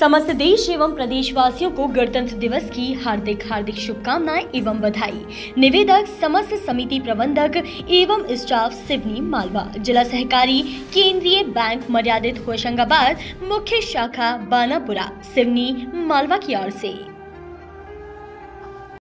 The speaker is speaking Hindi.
समस्त देश एवं प्रदेशवासियों को गणतंत्र दिवस की हार्दिक हार्दिक शुभकामनाएँ एवं बधाई। निवेदक, समस्त समिति प्रबंधक एवं स्टाफ सिवनी मालवा। जिला सहकारी केंद्रीय बैंक मर्यादित होशंगाबाद, मुख्य शाखा बानापुरा, सिवनी मालवा की ओर से।